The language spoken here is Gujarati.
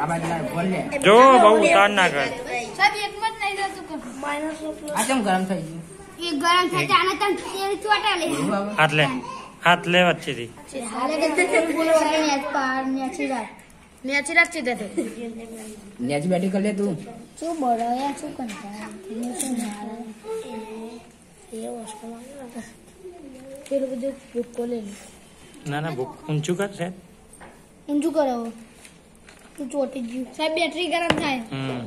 આ બાજુ લાવ, બોલ લે જો બહુ ઉતાર ના કર. સાહેબ એકમાં જ નહીં જતું કે. આ કેમ ગરમ થઈ ગયું? એ ગરમ થાય છે આને તને તેલ ચોટા લે. એવું હવે? હાથ લે. વચ્ચેથી. નેચ નેચી બેઠી કરી લે તું? શું બોલો શું કંટાળ હું શું મારે? એ વસ્તુ પેલું બધું ભૂકો લે. ના ના ભૂખ ઊંચું કર છે ઊંચું કરો તું ચોટી ગયું સાહેબ બેટરી ગરમ થાય હમ